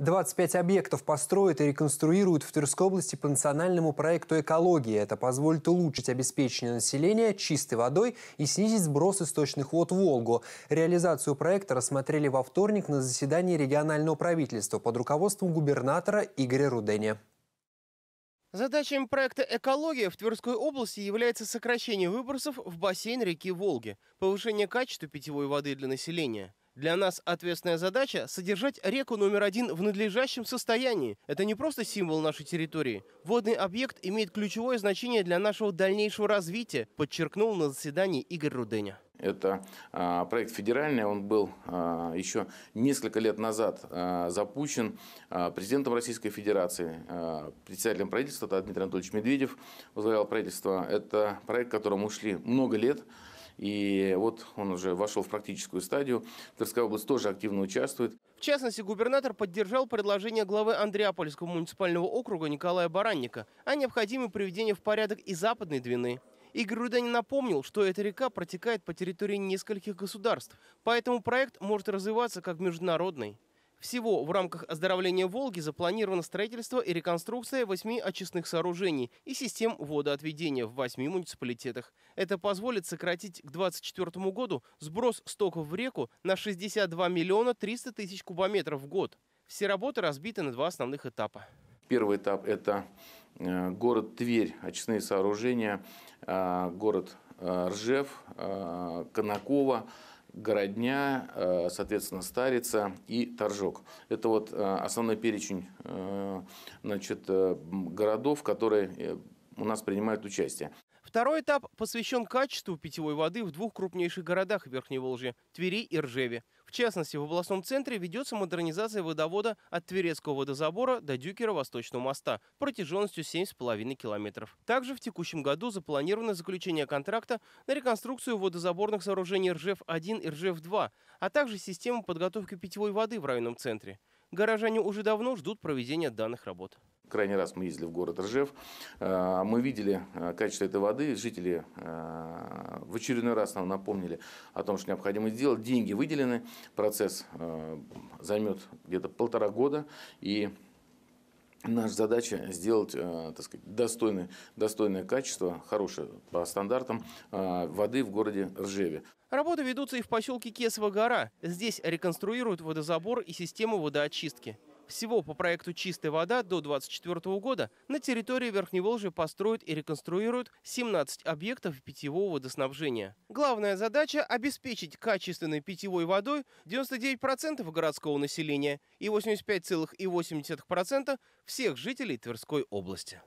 25 объектов построят и реконструируют в Тверской области по национальному проекту «Экология». Это позволит улучшить обеспечение населения чистой водой и снизить сброс источных вод в Волгу. Реализацию проекта рассмотрели во вторник на заседании регионального правительства под руководством губернатора Игоря Руденя. Задачами проекта «Экология» в Тверской области является сокращение выбросов в бассейн реки Волги, повышение качества питьевой воды для населения – для нас ответственная задача – содержать реку номер один в надлежащем состоянии. Это не просто символ нашей территории. Водный объект имеет ключевое значение для нашего дальнейшего развития, подчеркнул на заседании Игорь Руденя. Это а, проект федеральный, он был а, еще несколько лет назад а, запущен президентом Российской Федерации, председателем правительства, это Дмитрий Анатольевич Медведев возглавлял правительство. Это проект, к которому ушли много лет. И вот он уже вошел в практическую стадию. Тверская область тоже активно участвует. В частности, губернатор поддержал предложение главы Андреапольского муниципального округа Николая Баранника о необходимом приведении в порядок и Западной Двины. Игорь Руданин напомнил, что эта река протекает по территории нескольких государств, поэтому проект может развиваться как международный. Всего в рамках оздоровления Волги запланировано строительство и реконструкция восьми очистных сооружений и систем водоотведения в восьми муниципалитетах. Это позволит сократить к 2024 году сброс стоков в реку на 62 миллиона 300 тысяч кубометров в год. Все работы разбиты на два основных этапа. Первый этап – это э, город Тверь, очистные сооружения, э, город э, Ржев, Конаково, Городня, э, соответственно, Старица и Торжок. Это вот э, основной перечень э, значит, городов, которые у нас принимают участие. Второй этап посвящен качеству питьевой воды в двух крупнейших городах Верхней Волжья – Твери и Ржеве. В частности, в областном центре ведется модернизация водовода от Тверецкого водозабора до Дюкера Восточного моста протяженностью 7,5 километров. Также в текущем году запланировано заключение контракта на реконструкцию водозаборных сооружений Ржев-1 и Ржев-2, а также систему подготовки питьевой воды в районном центре. Горожане уже давно ждут проведения данных работ. Крайний раз мы ездили в город Ржев. Э, мы видели э, качество этой воды. Жители э, в очередной раз нам напомнили о том, что необходимо сделать. Деньги выделены. Процесс займет где-то полтора года. И Наша задача сделать, так сказать, достойное, достойное качество, хорошее по стандартам воды в городе Ржеве. Работы ведутся и в поселке Кесова гора. Здесь реконструируют водозабор и систему водоочистки. Всего по проекту «Чистая вода» до 2024 года на территории Верхневолжья построят и реконструируют 17 объектов питьевого водоснабжения. Главная задача – обеспечить качественной питьевой водой 99% городского населения и 85,8% всех жителей Тверской области.